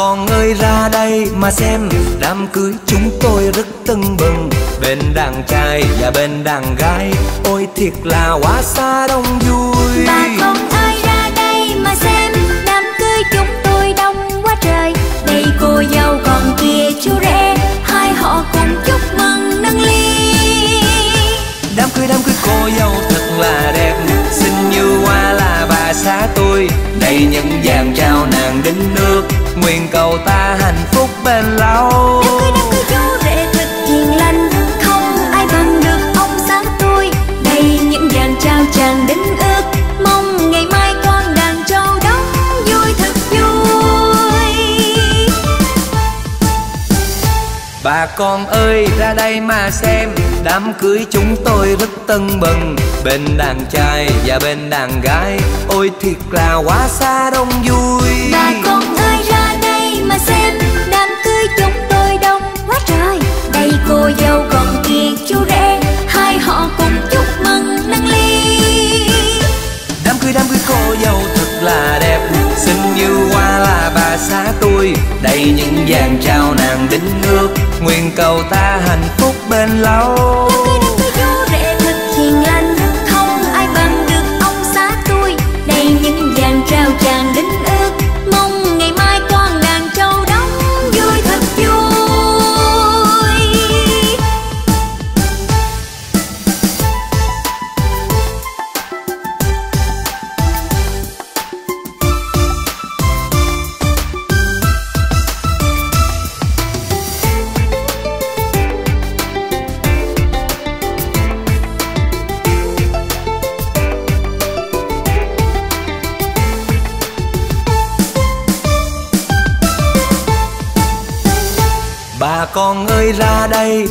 con ơi ra đây mà xem. Đám cưới chúng tôi rất tưng bừng. Bên đàn trai và bên đàn gái Ôi thiệt là quá xa đông vui. Bà con ơi ra đây mà xem. Đám cưới chúng tôi đông quá trời. Đây cô dâu còn kia chú rể. Hai họ cùng chúc mừng nâng ly. Đám cưới đám cưới cô dâu thật là đẹp. Xinh như hoa là bà xã tôi. Đây những vàng trao nàng đến nước Nguyện cầu ta hạnh phúc bền lâu. Đám cưới đám cưới chú rể thật hiền lành. Không ai bằng được ông xã tôi. Đây những dàn trao chàng đính ước. Mong ngày mai con đàn trâu đóng vui thật vui. Bà con ơi ra đây mà xem. Đám cưới chúng tôi rất tưng bừng. Bên đàn trai và bên đàn gái Ôi thiệt là quá xa đông vui. Bà con cô dâu còn kia chú rể Hai họ cùng chúc mừng nâng ly. Đám cưới đám cưới cô dâu thật là đẹp Xinh như hoa là bà xã tôi. Đây những vàng trao nàng đính nước Nguyện cầu ta hạnh phúc bên lâu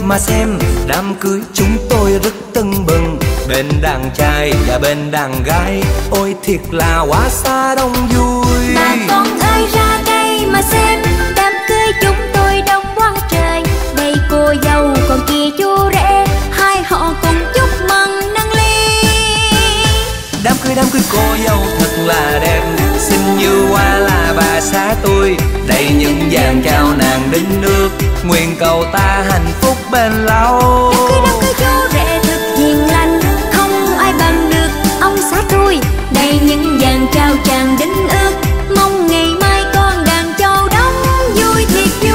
mà xem. Đám cưới chúng tôi rất tưng bừng. Bên đàn trai và bên đàn gái. Ôi thiệt là quá xa đông vui. Bà con ơi ra đây mà xem. Đám cưới chúng tôi đông quá trời. Đây cô dâu còn kia chú rể. Hai họ cùng chúc mừng nâng ly. Đám cưới đám cưới cô dâu thật là đẹp. Xinh như hoa là bà xã tôi. Đây những vàng trao nàng đính nước. Nguyện cầu ta hạnh phúc bên lâu. Đám cưới đám cưới chú rể thật hiền lành Không ai bằng được ông xã tôi. Đây những vàng trao chàng đính ước Mong ngày mai con đàn châu đóng vui thiệt vui.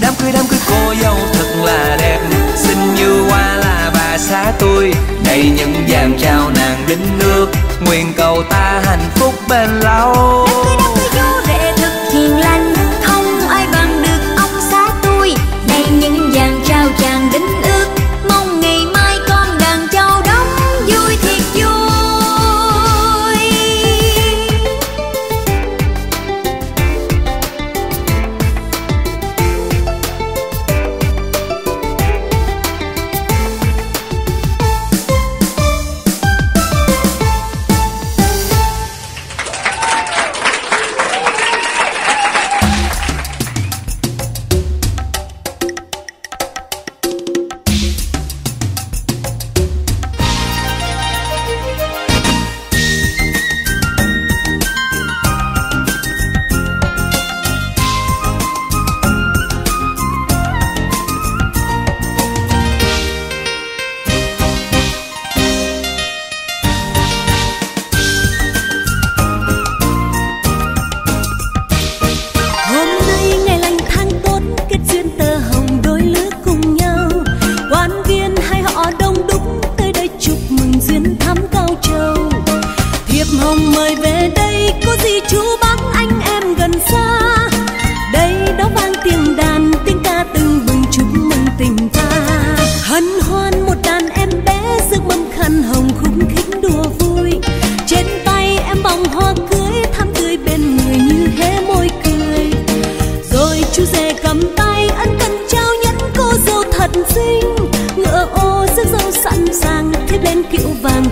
Đám cưới đám cưới cô dâu thật là đẹp Xinh như hoa là bà xã tôi. Đây những vàng trao nàng đính nước Nguyện cầu ta hạnh phúc bên lâu lên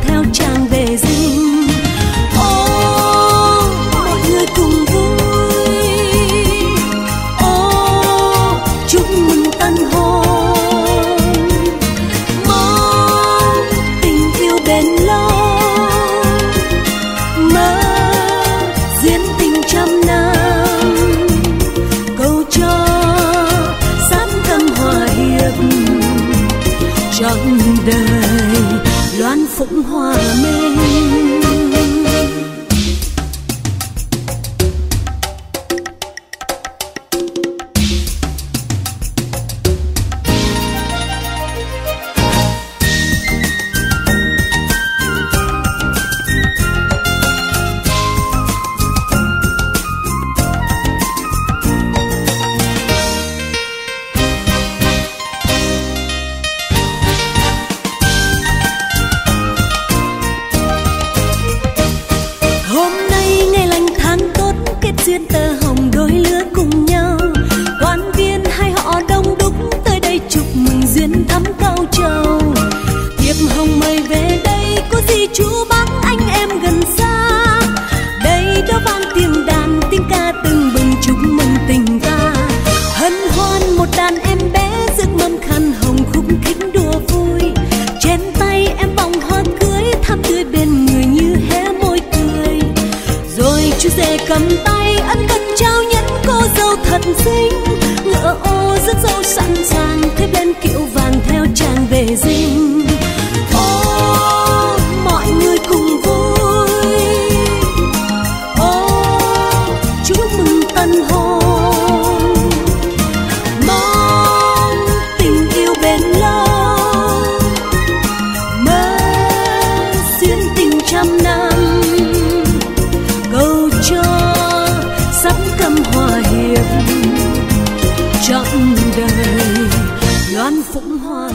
phụng hoa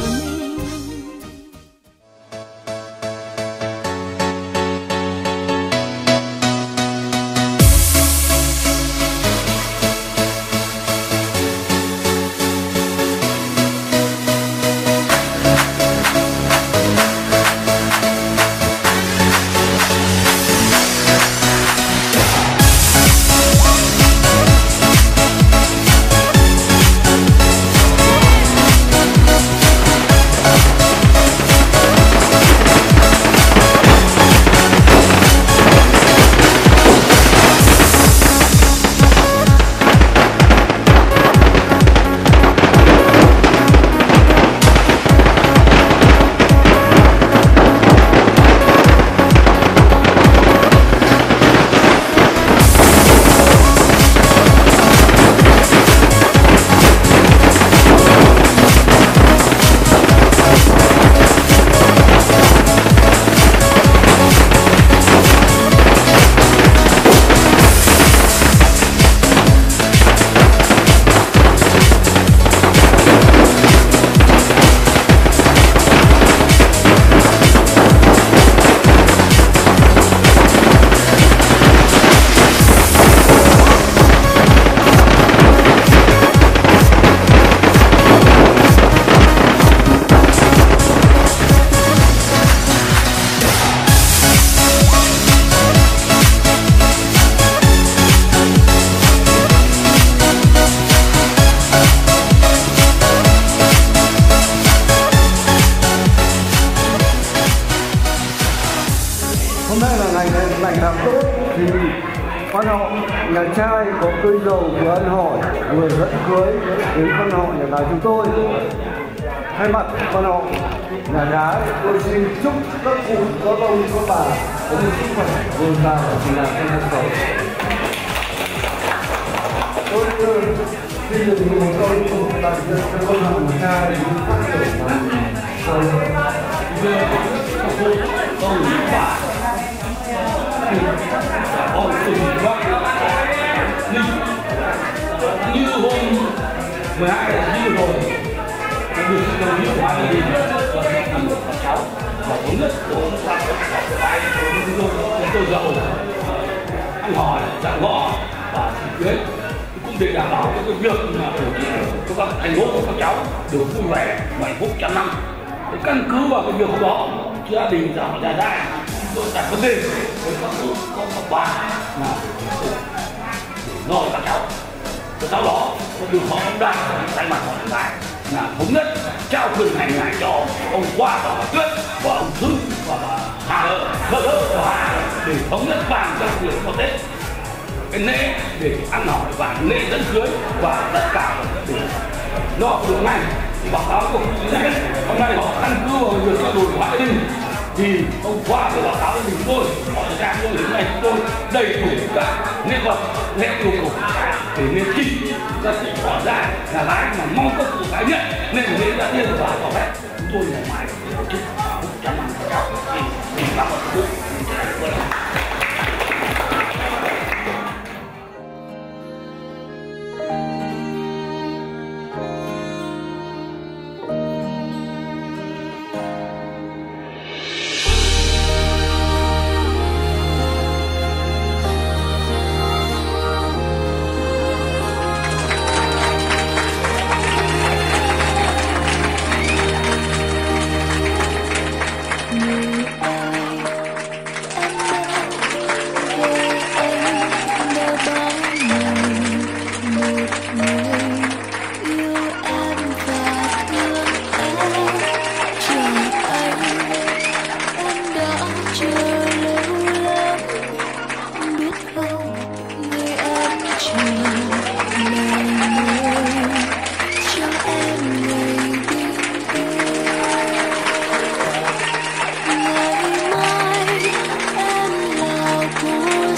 Như hôm 12 tháng như rồi Đã được sự đồng ý của hai gia Và gia đình của cháu Và thống nhất của ông ta Bài chúng tôi Chúng tôi giàu Ăn hỏi, dạ ngõ Và cưới cũng để đảm bảo cho cái việc mà tổ chức cho các thành phố của các cháu được vui vẻ và hạnh phúc trăm năm căn cứ vào cái việc đó gia đình giả nhà chúng tôi đặt vấn đề với các cụ có một bà là để lo các cháu. Và sau đó, có được họ ông đạt thay mặt, họ nhà đại. Là thống nhất, trao quyền hành lại cho ông qua và bà tuyết, và ông thư và bà hà vợ đỡ và hà để thống nhất bàn cho quyền có tết. Cái lễ để ăn hỏi và lễ dẫn cưới, và tất cả để lo được ngay bảo báo cáo của cụ này. Hôm nay bảo căn cứ vào việc cho đổi của hai đình thì ông qua cái báo cáo của mình, tôi, họ ra tôi đến nay chúng tôi đầy đủ các nét vật nét yêu cầu để nên trình ra sự bỏ ra là lái mà mong các cụ cá nhận nên lễ đã tiên và bảo vệ chúng tôi ngày mai tổ chức một trăm năm cao thì mình cảm ơn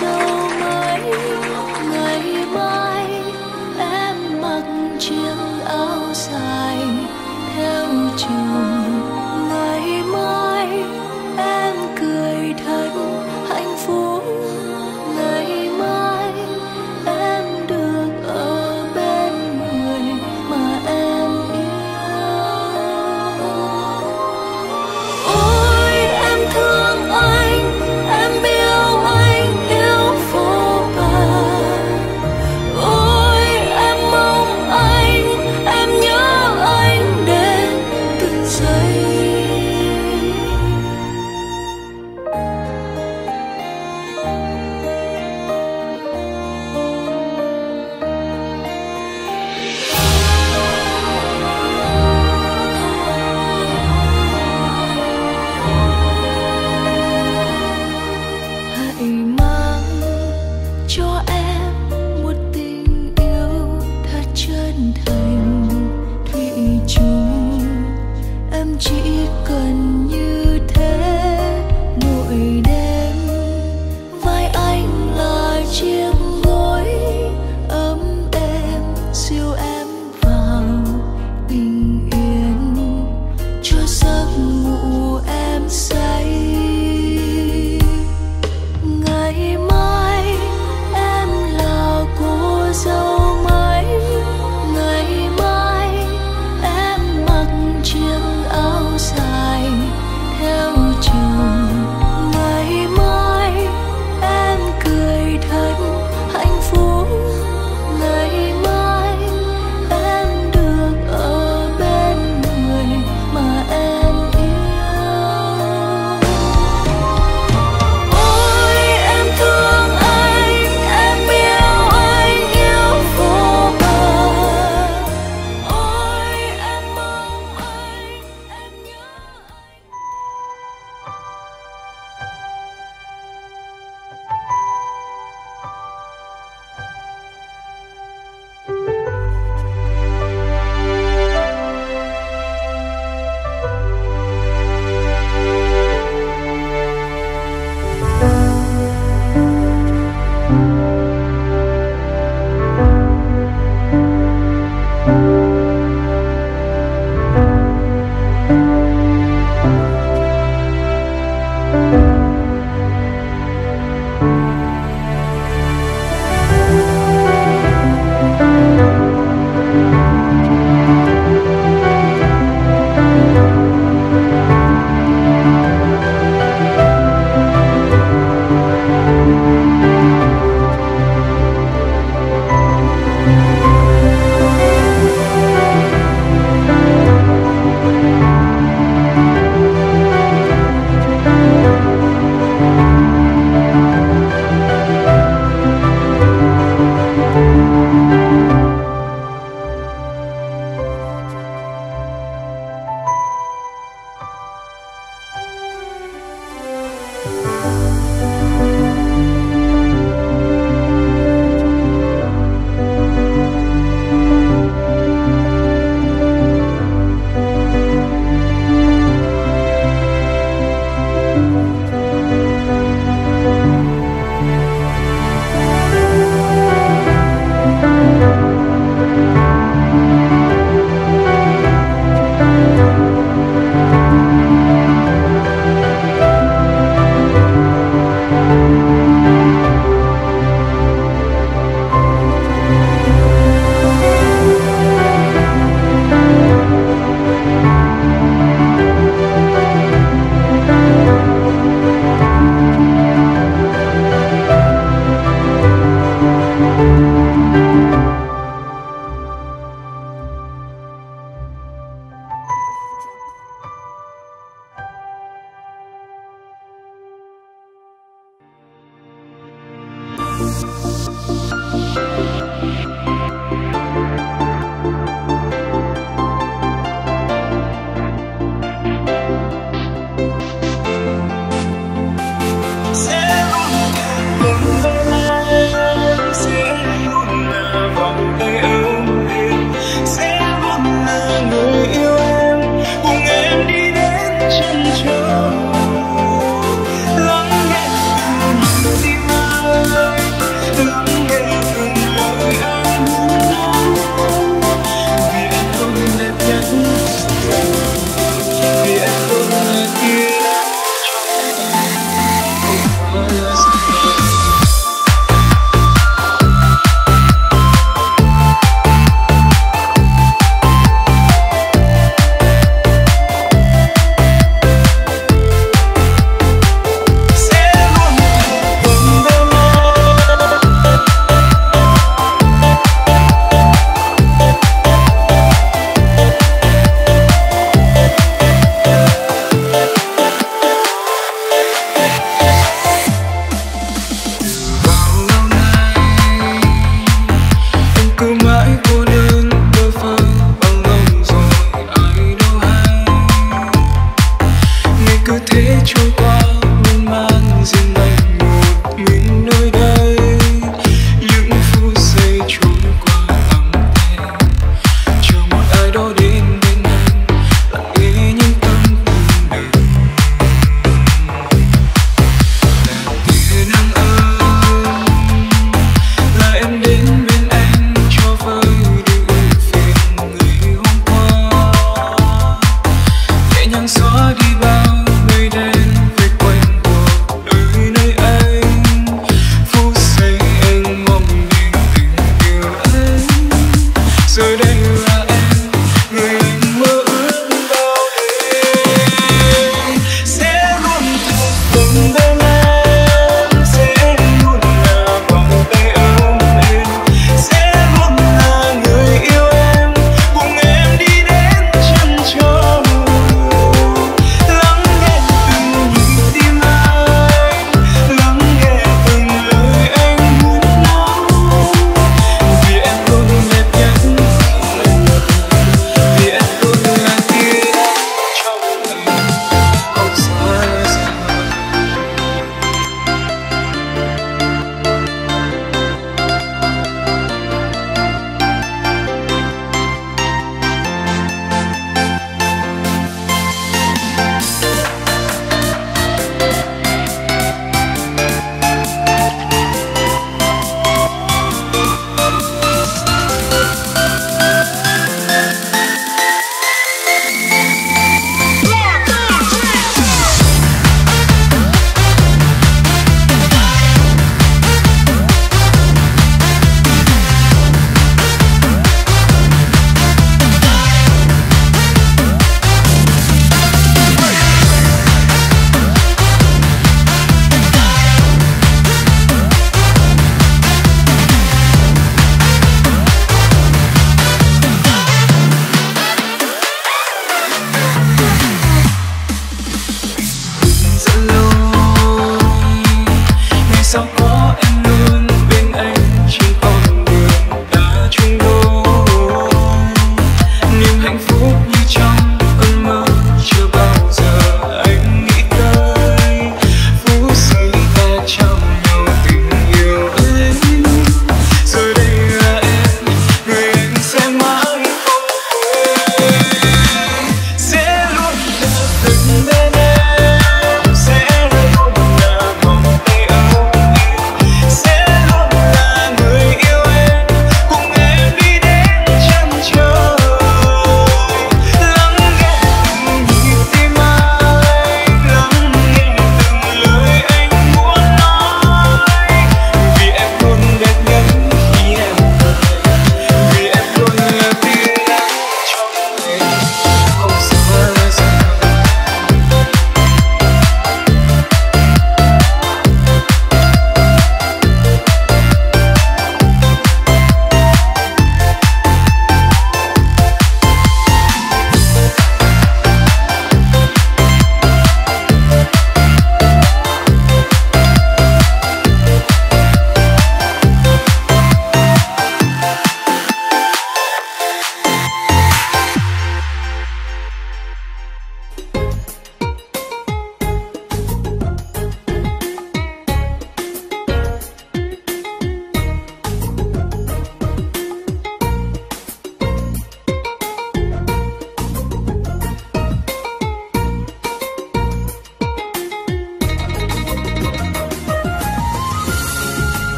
chiều ngày mai em mặc chiếc áo dài theo chiều.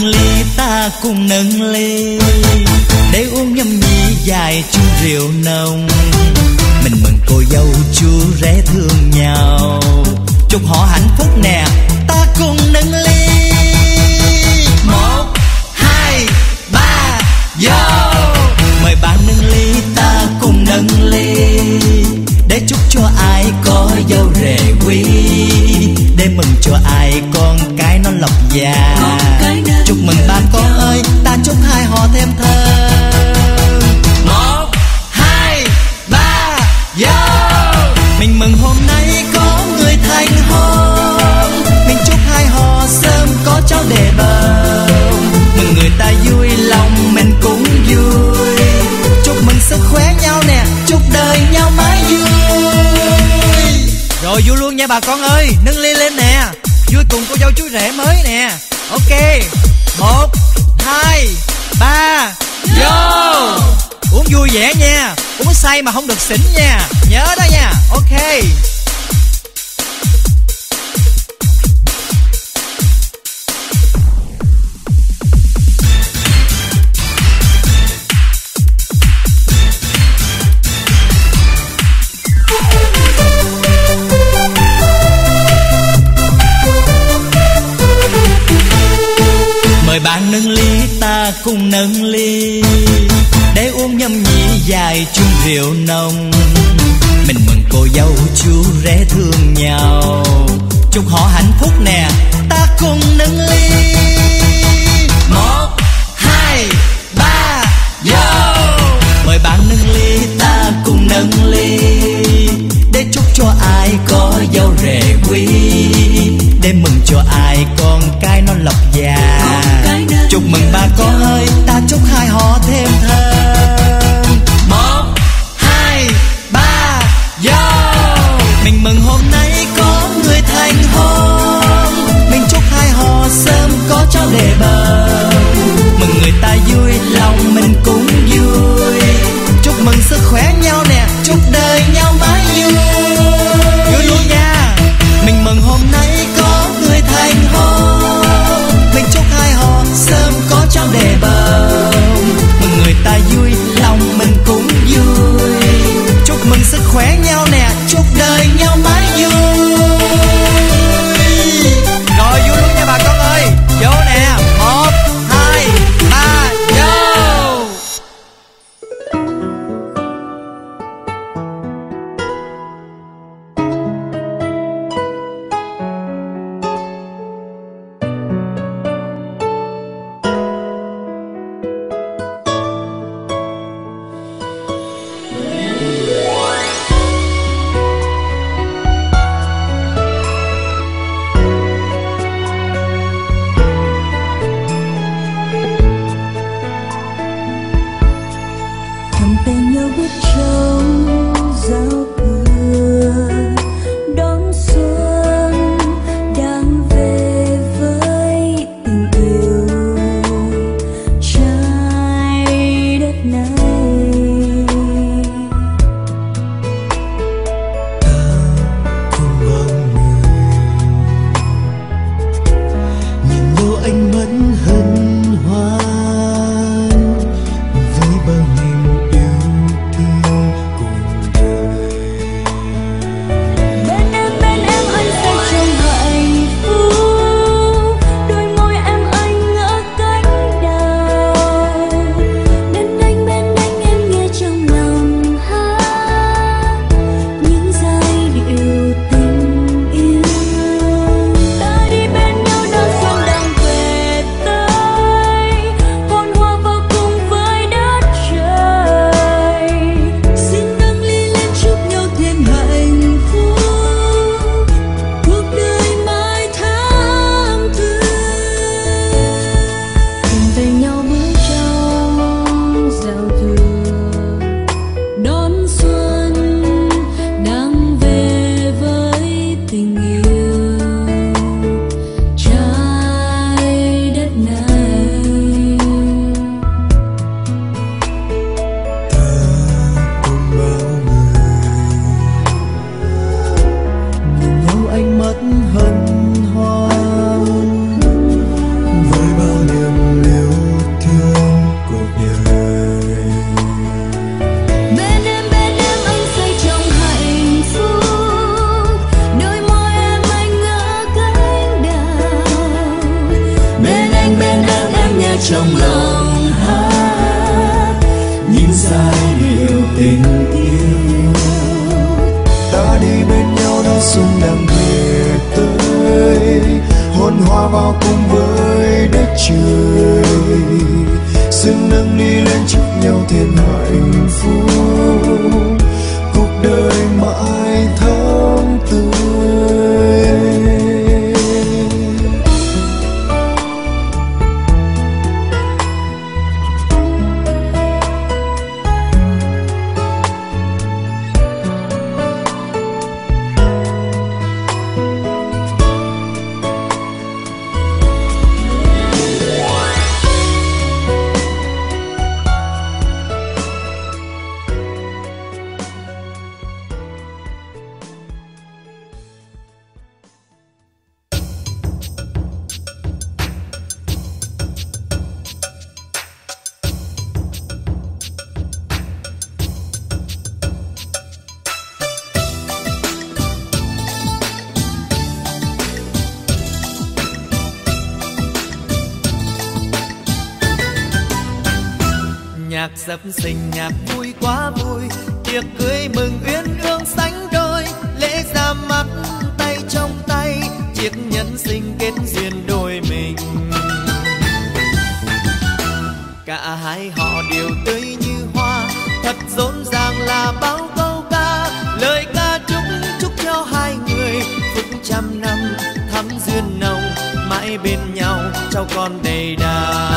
Nâng ly, ta cùng nâng ly. Để uống nhâm nhi dài chung rượu nồng. Mình mừng cô dâu chú rể thương nhau. Chúc họ hạnh phúc nè, ta cùng nâng ly. Một, hai, ba, vô. Mời bạn nâng ly, ta cùng nâng ly. Để chúc cho ai có dâu rể quý. Để mừng cho ai con cái cái nó lộc già chúc mừng ba con ơi, ta chúc hai họ thêm thơm một, hai, ba, yo. Mình mừng hôm nay có người thành hôn. Mình chúc hai họ sớm có cháu đề bồng mừng người ta vui lòng, mình cũng vui. Chúc mừng sức khỏe nhau nè, chúc đời nhau mãi vui. Rồi vui luôn nha bà con ơi, nâng ly lên nè cùng cô dâu chú rể mới nè. Ok, một, hai, ba. Vô. Uống vui vẻ nha, uống say mà không được xỉn nha. Nhớ đó nha. Ok. Ta cùng nâng ly. Để uống nhâm nhi dài chung rượu nồng. Mình mừng cô dâu chú rể thương nhau. Chúc họ hạnh phúc nè, ta cùng nâng ly. Một, hai, ba vô mời bạn nâng ly, ta cùng nâng ly để chúc cho ai có dâu rể quý để mừng cho ai con cái non lọc già chúc mừng bà con ơi, ta chúc hai họ thêm thân. một, hai, ba yo. mình mừng hôm nay có người thành hôn mình chúc hai họ sớm có cháu để bờ mừng người ta vui lòng mình cũng bên nhau, cháu con đầy đà.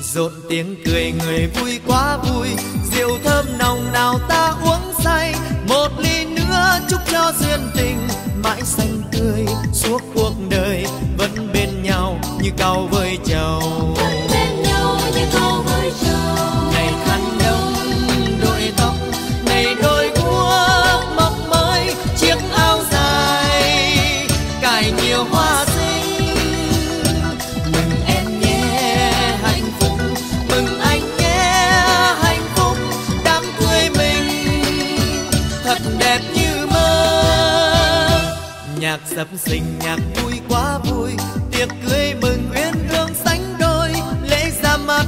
Rộn tiếng cười người vui quá vui, rượu thơm nồng nào ta uống say. Một ly nữa chúc cho duyên tình, mãi xanh tươi suốt cuộc đời vẫn bên nhau như cao với chầu. lập dình nhạc vui quá vui. Tiệc cưới mừng uyên ương sánh đôi, lễ ra mắt,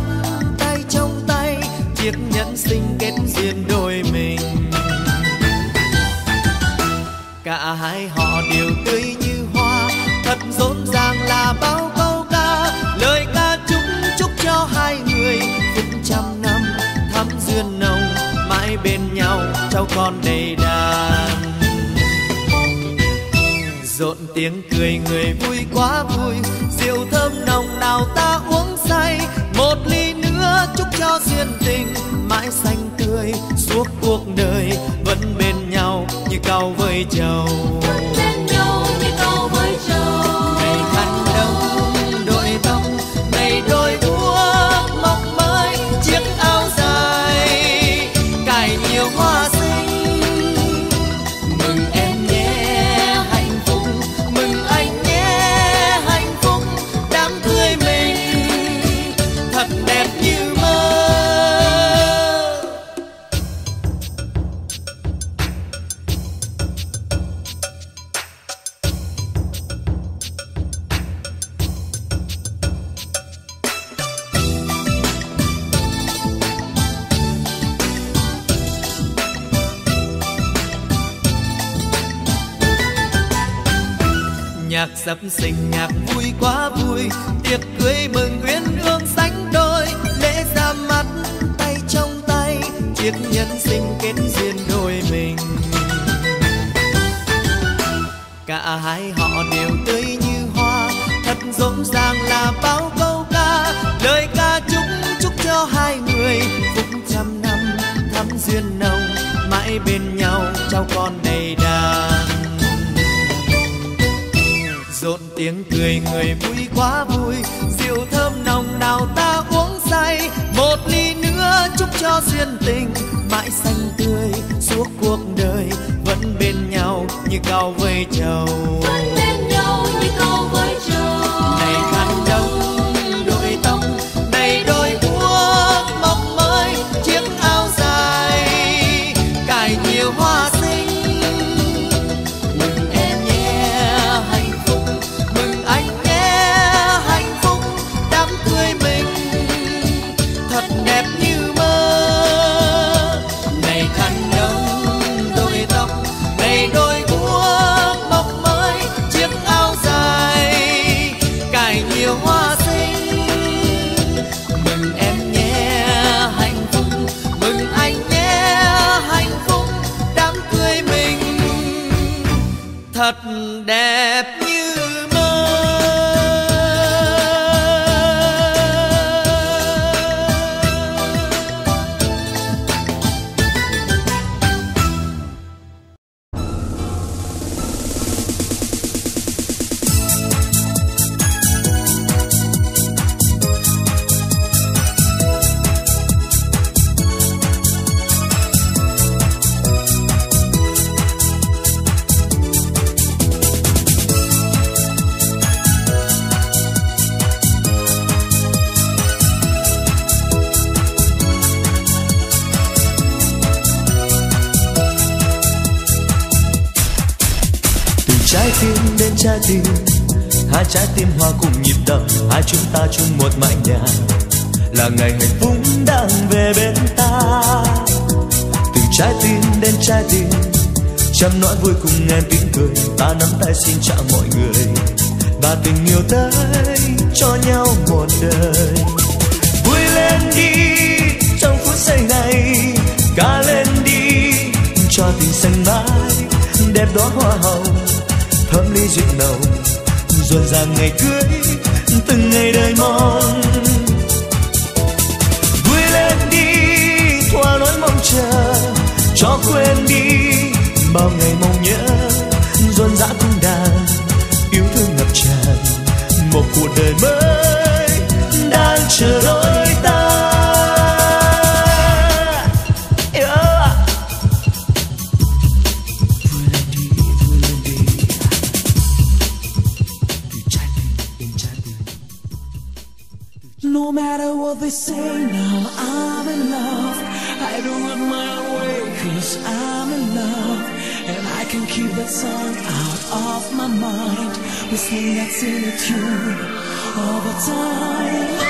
tay trong tay, chiếc nhẫn sinh kết duyên đôi mình. Cả hai họ đều tươi như hoa, thật rộn ràng là bao câu ca. Lời ca chúc chúc cho hai người phút trăm năm thắm duyên nồng, mãi bên nhau, cháu con đầy rộn tiếng cười người vui quá vui. Rượu thơm nồng nào ta uống say. Một ly nữa chúc cho duyên tình. Mãi xanh tươi suốt cuộc đời vẫn bên nhau như cao với trầu. Trái tim đến trái tim. Trăm nỗi vui cùng em tiếng cười, ta nắm tay xin chào mọi người. Và tình yêu tới cho nhau một đời. Vui lên đi trong phút giây này, ca lên đi cho tình xanh mãi, đẹp đóa hoa hồng, thơm ly rượu nồng, rộn ràng ngày cưới từng ngày đời mong. Vui lên đi, thoa nỗi mong chờ cho quên đi, bao ngày mong nhớ dồn dã cung đàn yêu thương ngập tràn. Một cuộc đời mới đang chờ đợi song out of my mind. Whistling that silly tune all the time.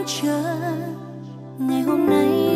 Giây chờ. Ngày hôm nay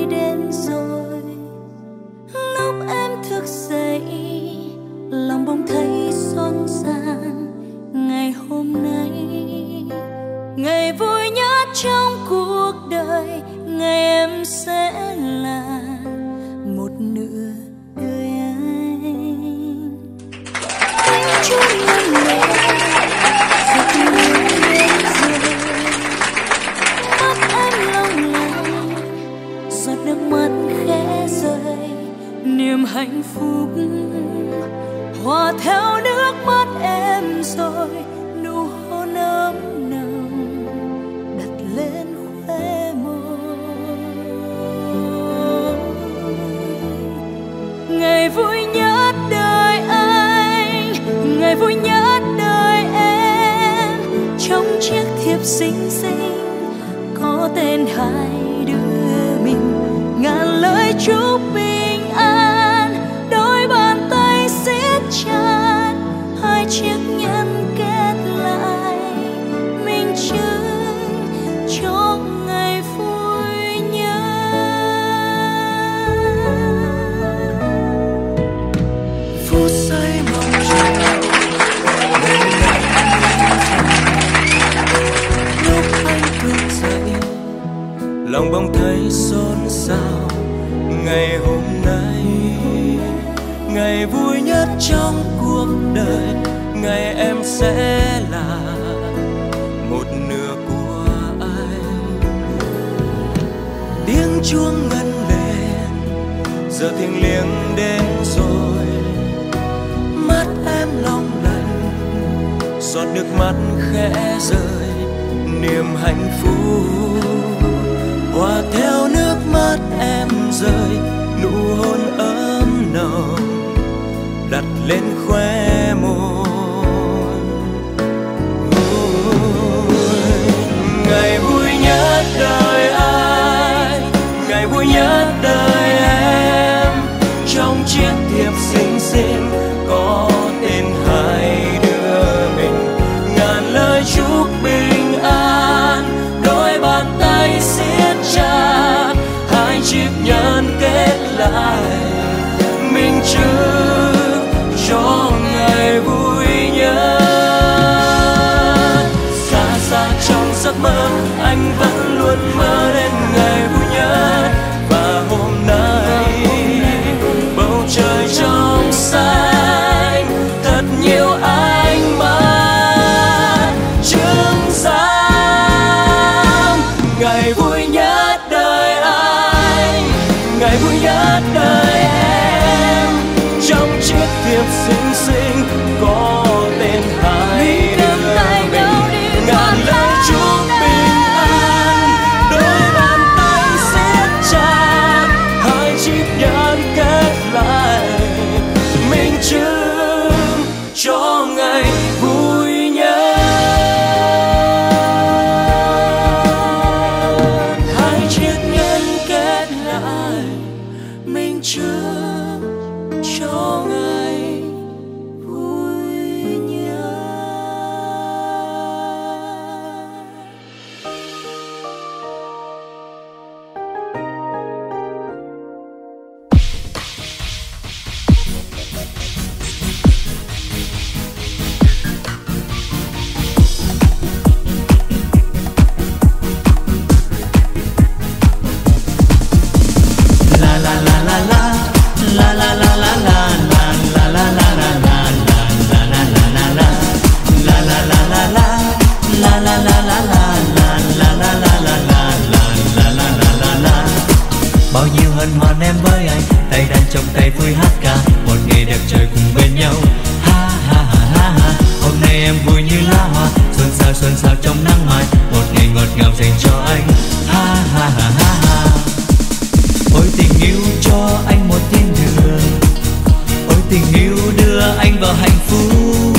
vào hạnh phúc.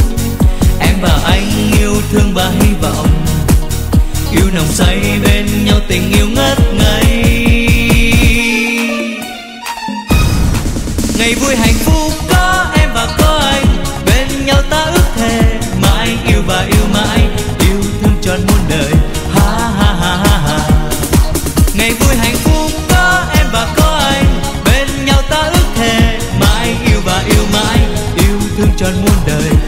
Em và anh yêu thương và hy vọng. Yêu nồng say bên nhau tình yêu ngất ngây. Ngày vui hạnh phúc. trọn muôn đời.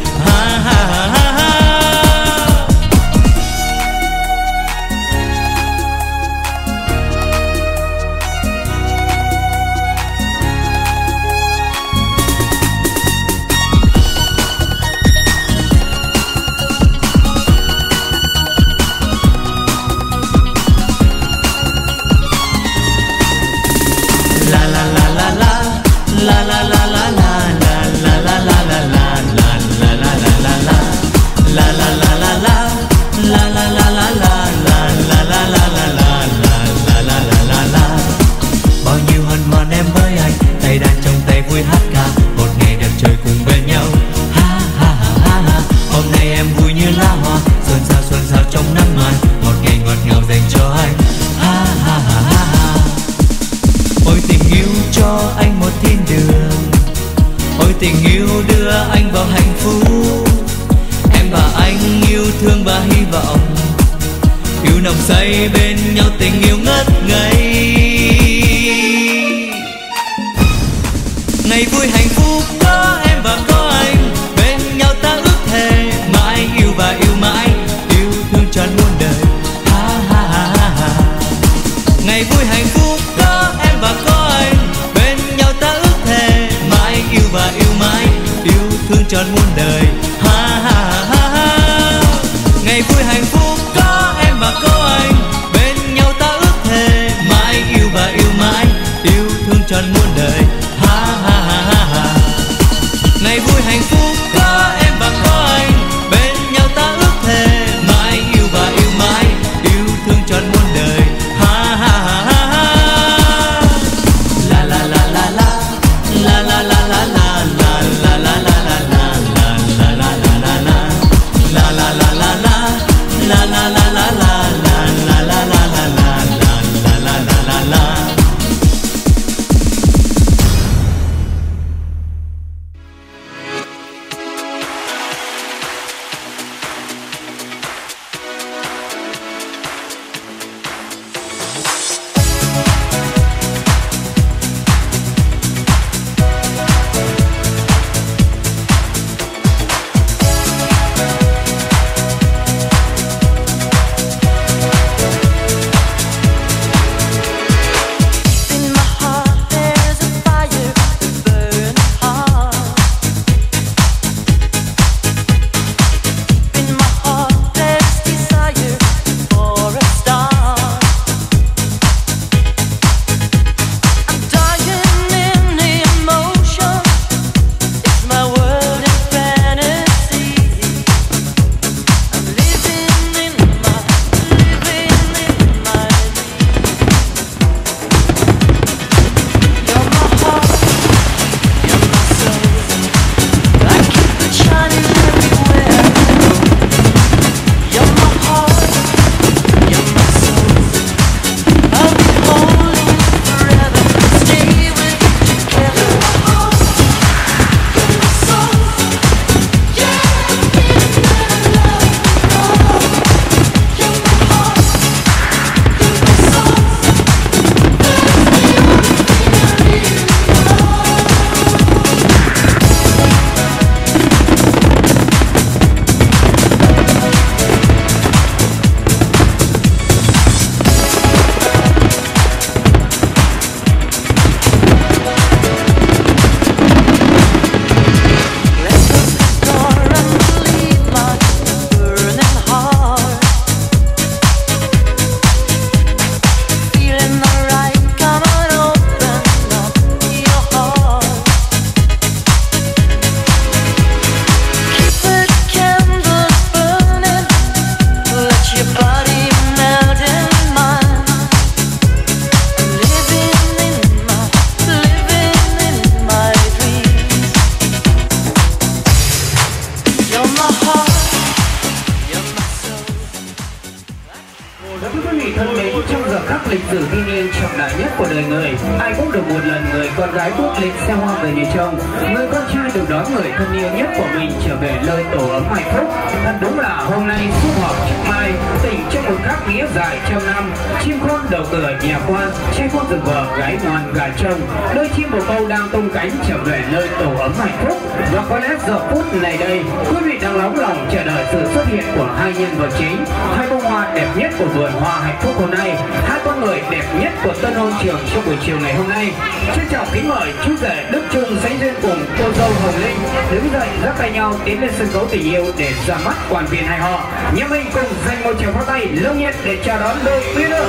Của hai chính, hai bông hoa đẹp nhất của vườn hoa hạnh phúc hôm nay. Hai con người đẹp nhất của tân hôn trường trong buổi chiều ngày hôm nay. Xin chào kính mời chú rể đức trung sánh duyên cùng cô dâu hồng linh đứng dậy dắt tay nhau tiến lên sân khấu tình yêu để ra mắt quan viên hai họ. Nhà mình cùng dành một tràng pháo tay lông nhiệt để chào đón đôi tuyết nữa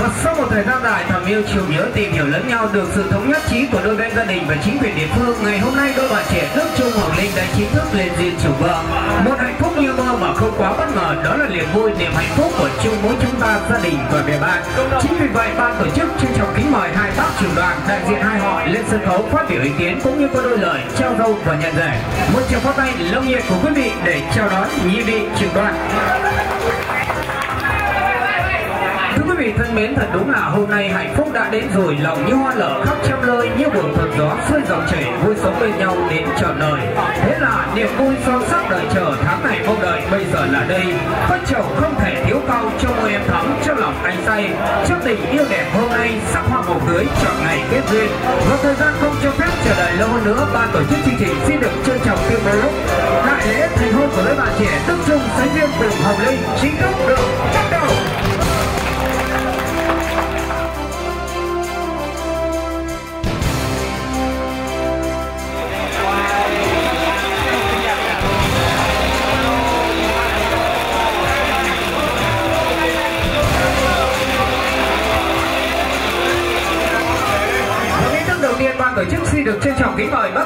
và sau một thời gian dài thầm yêu chiều nhớ tìm hiểu lẫn nhau được sự thống nhất trí của đôi bên gia đình và chính quyền địa phương, ngày hôm nay đôi bạn trẻ Đức Trung Hồng Linh đã chính thức lên duyên chủ vợ. Một hạnh phúc như mơ mà không quá bất ngờ, đó là niềm vui, niềm hạnh phúc của chung mỗi chúng ta gia đình và bè bạn. Chính vì vậy ban tổ chức trân trọng kính mời hai bác trưởng đoàn đại diện hai họ lên sân khấu phát biểu ý kiến cũng như có đôi lời trao dâu và nhận rể. Một tràng pháo tay lông nhiệt của quý vị để chào đón nhị vị trưởng đoàn. Quý vị thân mến, thật đúng là hôm nay hạnh phúc đã đến rồi, lòng như hoa nở khắp trăm nơi, như buồn thật gió xuôi dòng chảy, vui sống bên nhau đến trọn đời. Thế là niềm vui son sắc đợi chờ tháng ngày mong đợi bây giờ là đây. Phát chồng không thể thiếu cao cho môi em thắm, trong lòng anh say. Trong tình yêu đẹp hôm nay, sắc hoa màu cưới chọn ngày kết duyên. Và thời gian không cho phép chờ đợi lâu hơn nữa, ban tổ chức chương trình xin được trân trọng tuyên bố đại lễ thành hôn của đôi bạn trẻ Đức Trung Sánh Viên cùng Hồng Linh chính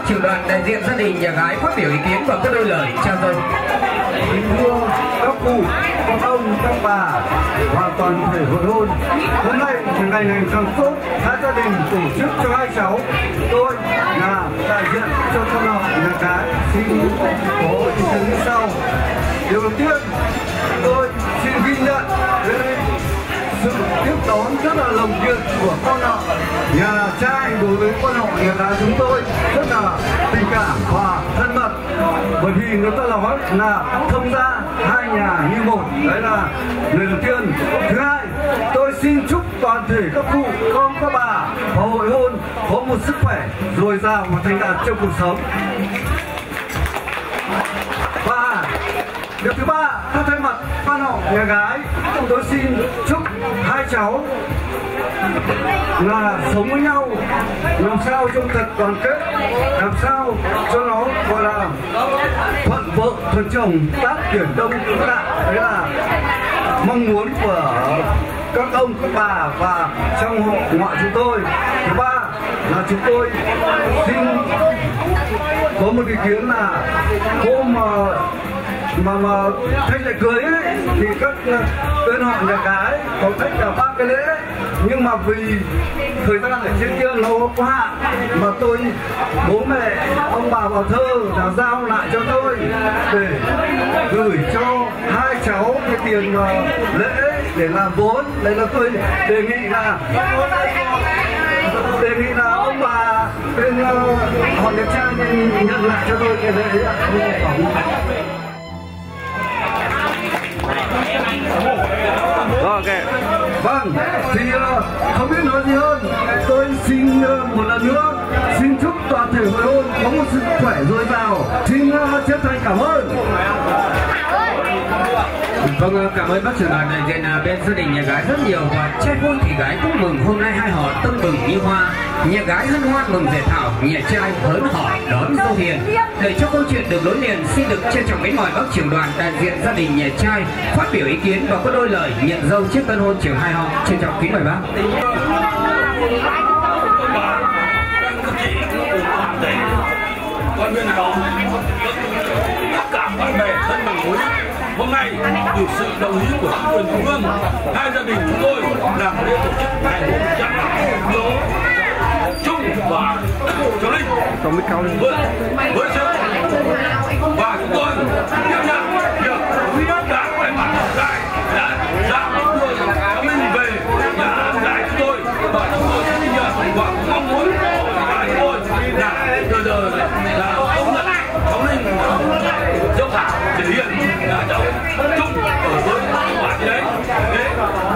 trưởng đoàn đại diện gia đình nhà gái phát biểu ý kiến và có đôi lời trao dâng. kính thưa các cụ, các ông, các bà, hoàn toàn thể hội hôn hôm nay là ngày này càng tốt, các gia đình tổ chức cho hai cháu, tôi là đại diện cho con họ nhà cái xin có ý kiến như sau điều đầu tiên, tôi xin ghi nhận sự tiếp đón rất là lồng nhiệt của con họ nhà trai đối với con họ nhà gái chúng tôi rất là tình cảm và thân mật. Bởi vì người ta nói là thông gia hai nhà như một, đấy là lời đầu tiên. Thứ hai, tôi xin chúc toàn thể các cụ, con, các bà và hội hôn, có một sức khỏe dồi dào và thành đạt trong cuộc sống. Điều thứ ba tôi thay mặt ban họ nhà gái. Tôi xin chúc hai cháu là sống với nhau, làm sao trong thật đoàn kết, làm sao cho nó, gọi là, thuận vợ, thuận chồng, tác biển đông, các bạn. Đấy là mong muốn của các ông, các bà và trong hộ ngoại chúng tôi. Thứ ba là chúng tôi xin có một ý kiến là hôm ờ, mà mà khách lại cưới ấy, thì các ờ, tên họ nhà cái có khách là ba cái lễ nhưng mà vì thời gian ở trên kia lâu quá mà tôi bố mẹ ông bà bà thơ đã giao lại cho tôi để gửi cho hai cháu cái tiền ờ, lễ để làm vốn. Đấy là tôi đề nghị là đề nghị là ông bà bên ờ, họ nhà trai nhận nhận lại cho tôi cái lễ ạ. Ok. Vâng, thì ờ, không biết nói gì hơn. Tôi xin ờ, một lần nữa xin chúc toàn thể hội hôn có một sức khỏe dồi dào. Xin ờ, chân thành cảm ơn. Vâng, ờ, cảm ơn bác trưởng đoàn đại diện ờ, bên gia đình nhà gái rất nhiều và trai vui thì gái cũng mừng hôm nay hai họ tưng bừng như hoa. Nhà gái hân hoan mừng dệt thảo, nhà trai hớn hở đón dâu hiền. Để cho câu chuyện được nối liền, xin được trân trọng kính mời bác trưởng đoàn đại diện gia đình nhà trai phát biểu ý kiến và có đôi lời nhận dâu trước tân hôn trưởng hai họ. Trân trọng kính mời bác. Con viên đó tất cả bạn bè thân bằng mối hôm nay được sự đồng ý của chính quyền địa phương hai gia đình chúng tôi làm lễ tổ chức ngày hội trăng lỗ chung và cháu linh. Với, với sự và chúng tôi tiếp nhận việc quý đất đảng về mặt đại đã giao dốc thảo thể hiện là chung ở với kết quả như đấy để,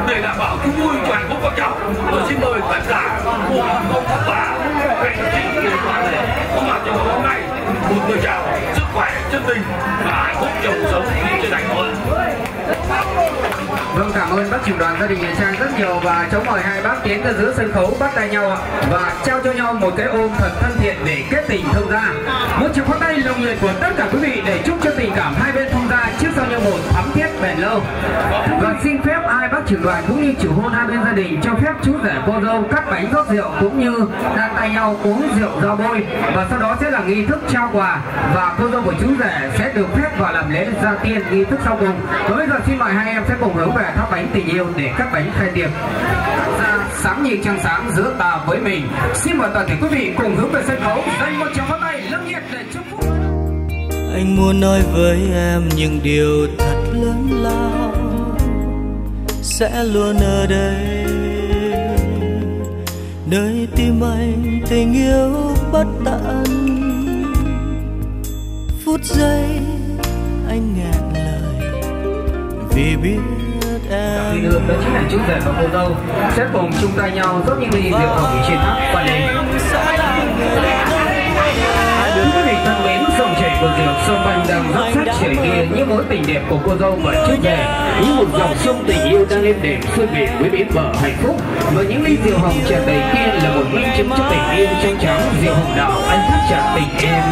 để đảm bảo cái vui cho hạnh phúc các cháu tôi xin mời tất cả cùng công tác bà về chính để hoàn thành có mặt trong hôm nay một lời chào sức khỏe chân tình và hạnh phúc trong cuộc sống trên thành hội Vâng cảm ơn bác trưởng đoàn gia đình Nhà Trang rất nhiều và cháu mời hai bác tiến ra giữa sân khấu bắt tay nhau ạ và trao cho nhau một cái ôm thật thân thiện để kết tình thông gia. Một chiếc pháo tay lồng nhiệt của tất cả quý vị để chúc cho tình cảm hai bên thông gia trước sau như một thắm thiết bền lâu. Và xin phép hai bác trưởng đoàn cũng như chủ hôn hai bên gia đình cho phép chú rể cô dâu cắt bánh rót rượu cũng như đan tay nhau uống rượu giao bôi và sau đó sẽ là nghi thức trao quà và cô dâu của chú rể sẽ được phép vào làm lễ gia tiên nghi thức sau cùng. Và bây giờ xin mời hai em sẽ cùng hướng về tháp bánh tình yêu để cắt bánh khai tiệc. Dạ, sáng như trăng sáng giữa ta với mình. Xin mời toàn thể quý vị cùng hướng về sân khấu dành một tràng pháo tay lâm nhiệt để chúc phúc. anh muốn nói với em những điều thật lớn lao sẽ luôn ở đây nơi tim anh tình yêu bất tận phút giây anh nghẹn lời vì biết em đường đó chính là chú rể và cô dâu sẽ cùng chung tay nhau rót những ly rượu hồng trên tháp và lên. Thưa quý vị thân mến, dòng chảy của rượu sông Banh đang dốc sát chảy kia những mối tình đẹp của cô dâu và chú rể, như một dòng sông tình yêu đang êm đềm xuôi về với bến bờ hạnh phúc. Và những ly rượu hồng tràn đầy kia là một minh chứng cho tình yêu trong trắng rượu hồng đào anh thắt chặt tình em.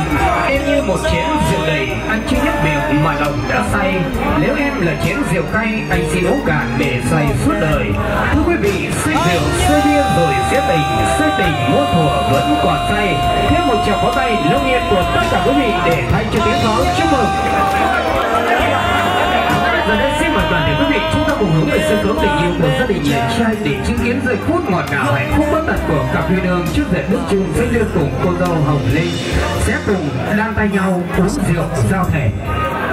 Em như một chén rượu đầy, anh chưa nhấp miệng mà lòng đã say. Nếu em là chén rượu cay, anh xin uống cạn để say suốt đời. Thưa quý vị, say rượu, say bia rồi sẽ tình, say tình muôn thuở vẫn còn say. Thêm một tràng pháo tay lâu nghiệt của tất cả quý vị để thay cho tiếng pháo chúc mừng. Giờ đây xin mời toàn thể quý vị, chúng ta cùng hướng về sân khấu tình yêu của gia đình nhà trai để chứng kiến giây phút ngọt ngào, hạnh phúc bất tận của cặp huy đường trước rể nước chung sẽ đưa cùng cô dâu Hồng Linh. Sẽ cùng đan tay nhau uống rượu giao thể.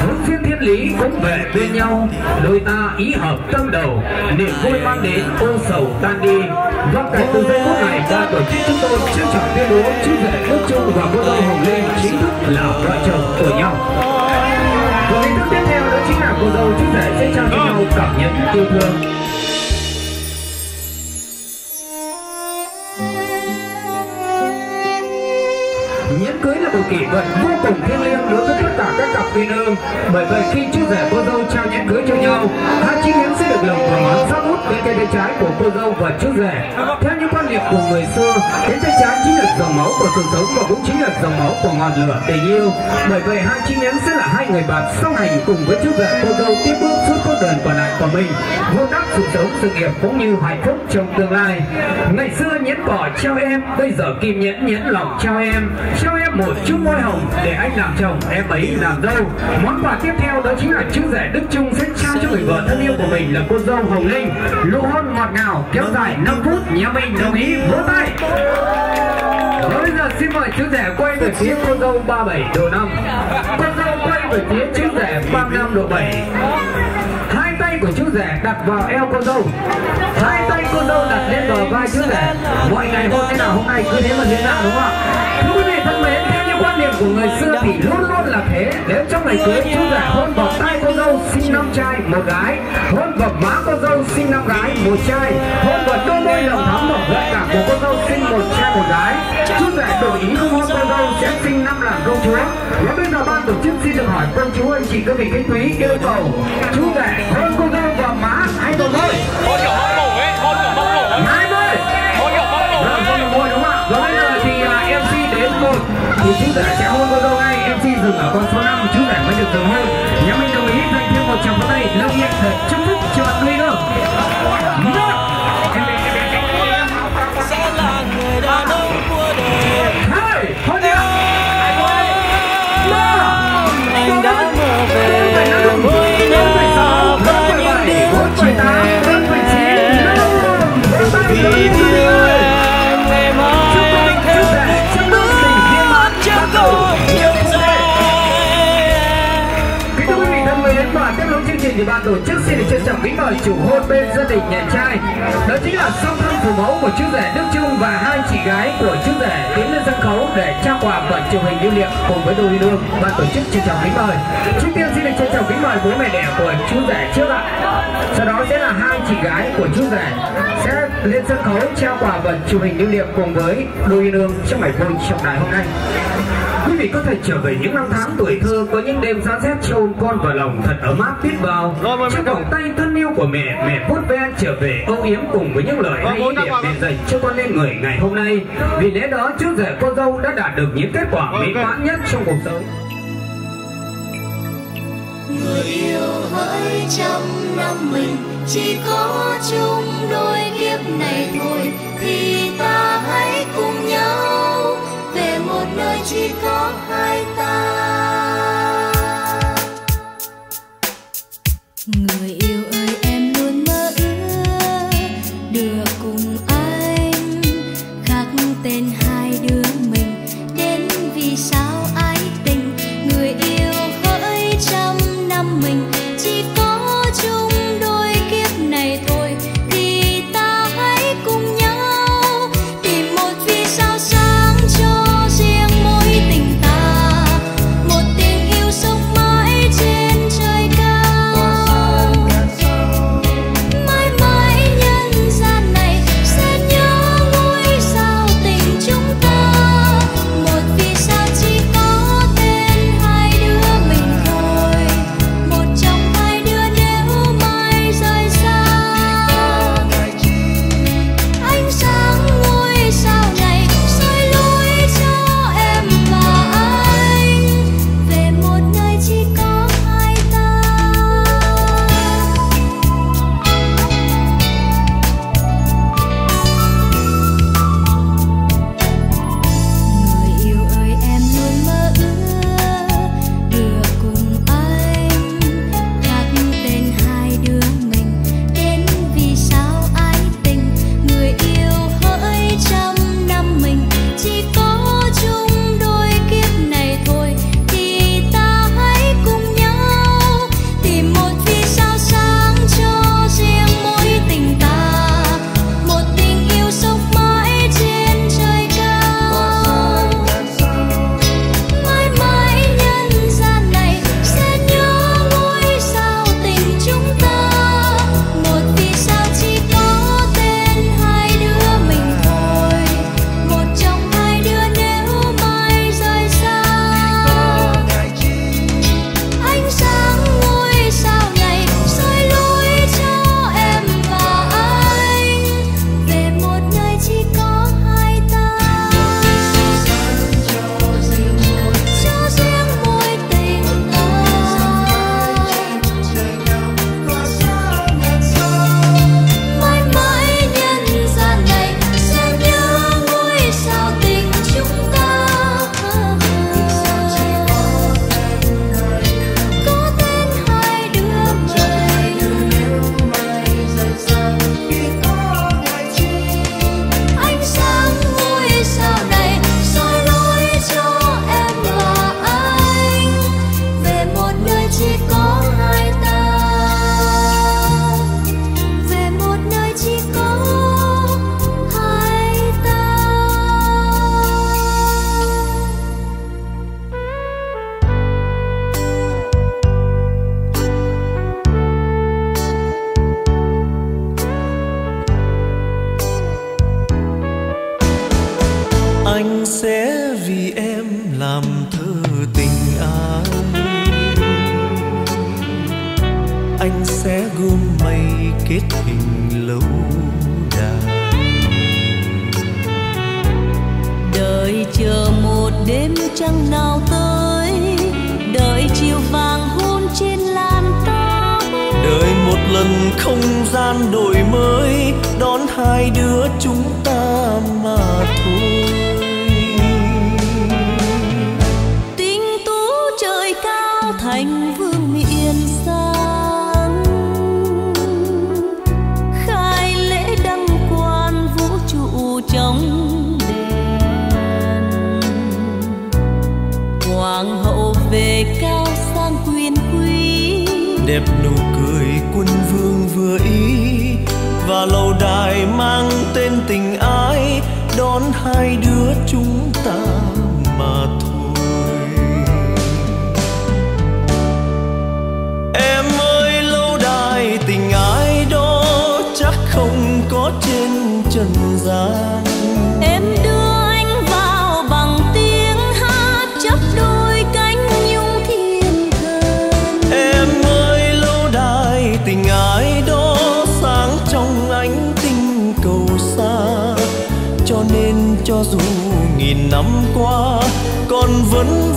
Hướng duyên thiên lý cũng về bên nhau. Đôi ta ý hợp tâm đầu, niềm vui mang đến ô sầu tan đi. Vâng kể từ giây phút này ban tổ chức chúng tôi trân trọng tuyên bố, chú rể nước chung và cô dâu Hồng Linh chính thức là vợ chồng của nhau cô dâu chú rể sẽ trao cho nhau cảm nhận yêu thương. Nhẫn cưới là một kỷ vật vô cùng thiêng liêng đối với tất cả các cặp uyên ương bởi vậy khi chú rể cô dâu trao nhẫn cưới cho nhau, hai chiếc nhẫn sẽ được lồng vào ngón sát út bên tay bên trái của cô dâu và chú rể theo quan niệm của người xưa. Đến tay trái chính là dòng máu của sự sống và cũng chính là dòng máu của ngọn lửa tình yêu. Bởi vậy hai chiếc nhẫn sẽ là hai người bạn song hành cùng với chú vợ cô dâu tiếp bước suốt con đường còn lại của mình. Vô đắc sự sống, sự nghiệp cũng như hạnh phúc trong tương lai. Ngày xưa nhẫn bỏ trao em, bây giờ kim nhẫn nhẫn lòng trao em. Trao em một chút môi hồng để anh làm chồng, em ấy làm dâu. Món quà tiếp theo đó chính là chiếc rể đức trung sẽ trao cho người vợ thân yêu của mình là cô dâu hồng linh. Nụ hôn ngọt ngào, kéo dài 5 phút nhà mình đồng ý vỗ tay. Và bây giờ xin mời chú rể quay về phía cô dâu 37 độ 5 Cô dâu quay về phía chú rể 35 độ 7 Hai tay của chú rể đặt vào eo cô dâu. Hai tay cô dâu đặt lên bờ vai chú rể. Mọi ngày hôn thế nào, hôm nay cứ thế mà diễn ra đúng không ạ? Thân mến, theo như quan niệm của người xưa thì luôn luôn là thế. Nếu trong ngày cưới chú rể hôn vào tay cô dâu sinh năm trai một gái. Hôn vào má cô dâu sinh năm gái một trai. Hôn vào đôi môi lòng thắm và gợi cảm của cô dâu sinh một trai một gái. Chú rể đổi ý không hôn cô dâu sẽ sinh năm làm công chúa. Và bây giờ ban tổ chức xin được hỏi công chúa anh chị các vị khách quý yêu cầu? Chú rể hôn cô dâu vào má hay vào môi? Thì chú rể sẽ hôn cô dâu ngay. MC dừng ở con số 5 chú rể mới được dừng hôn Nhà mình đồng ý dành thêm một tràng pháo tay. Lâu nhiệt để chúc phúc cho bạn nữa Một sẽ là người đàn ông của đời hai thì ban tổ chức xin được trân trọng kính mời chủ hôn bên gia đình nhà trai. Đó chính là song thân phụ mẫu của chú rể Đức Trung và hai chị gái của chú rể tiến lên sân khấu để trao quà và chụp hình lưu niệm cùng với đôi đương. Ban tổ chức trân trọng kính mời. Trước tiên xin được trân trọng kính mời bố mẹ đẻ của chú rể trước ạ. Sau đó sẽ là hai chị gái của chú rể sẽ lên sân khấu trao quà và chụp hình lưu niệm cùng với đôi đương trong ngày vui trọng đại hôm nay. Quý vị có thể trở về những năm tháng tuổi thơ có những đêm giá rét cho ôm con vào lòng thật ấm áp biết bao. Trong vòng tay thân yêu của mẹ, mẹ vuốt ve trở về âu yếm cùng với những lời hay ý đẹp để dành cho con lên người ngày hôm nay. Vì lẽ đó chú rể cô dâu đã đạt được những kết quả mỹ mãn nhất trong cuộc sống. người yêu hỡi trăm năm mình chỉ có chung đôi kiếp này thôi thì ta hãy cùng nhau về một nơi chỉ có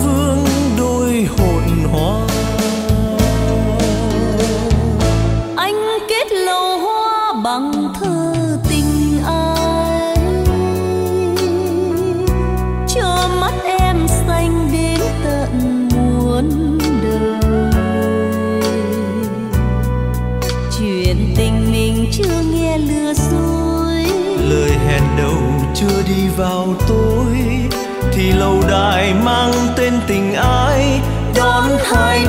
vương đôi hồn hoa. Anh kết lầu hoa bằng thơ tình ai cho mắt em xanh đến tận muôn đời. Chuyện tình mình chưa nghe lừa dối. Lời hẹn đầu chưa đi vào tôi lâu đài mang tên tình ai đón hai